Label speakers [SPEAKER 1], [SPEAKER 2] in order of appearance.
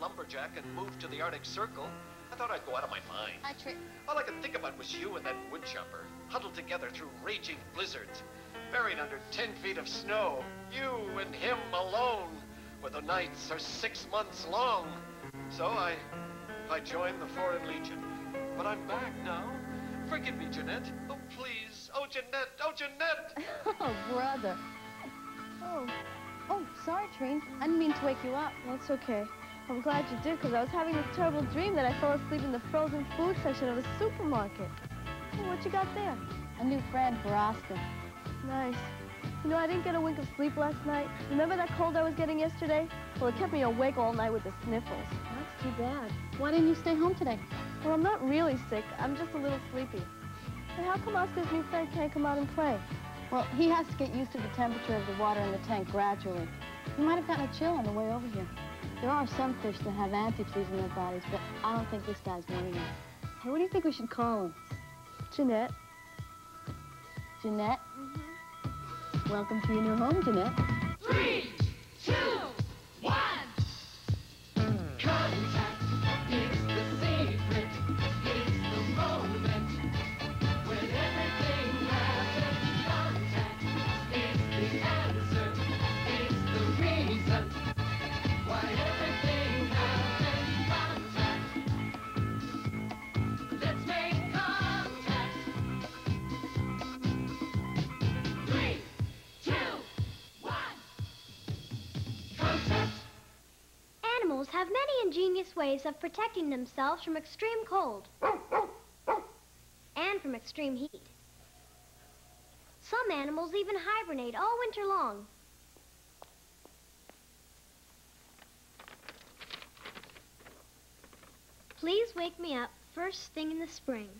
[SPEAKER 1] lumberjack and moved to the Arctic Circle, I thought I'd go out of my mind.
[SPEAKER 2] Trent.
[SPEAKER 1] All I could think about was you and that woodchopper, huddled together through raging blizzards, buried under 10 feet of snow. You and him alone, where the nights are six months long. So I, I joined the Foreign Legion. But I'm back now. Forgive me, Jeanette. Oh, please. Oh, Jeanette. Oh, Jeanette.
[SPEAKER 2] Oh, brother. Oh. Sorry, Treen. I didn't mean to wake you up.
[SPEAKER 3] That's okay. I'm glad you did, because I was having this terrible dream that I fell asleep in the frozen food section of a supermarket. Hey, what you got there?
[SPEAKER 2] A new friend for Oscar.
[SPEAKER 3] Nice. You know, I didn't get a wink of sleep last night. Remember that cold I was getting yesterday? Well, it kept me awake all night with the sniffles.
[SPEAKER 2] That's too bad. Why didn't you stay home today?
[SPEAKER 3] Well, I'm not really sick. I'm just a little sleepy. Hey, how come Oscar's new friend can't come out and play?
[SPEAKER 2] Well, he has to get used to the temperature of the water in the tank gradually. He might have gotten a chill on the way over here. There are some fish that have antifreeze in their bodies, but I don't think this guy's one of them. Hey, what do you think we should call him?
[SPEAKER 3] Jeanette.
[SPEAKER 2] Jeanette? Mm-hmm. Welcome to your new home, Jeanette.
[SPEAKER 4] Animals have many ingenious ways of protecting themselves from extreme cold and from extreme heat. Some animals even hibernate all winter long. Please wake me up first thing in the spring.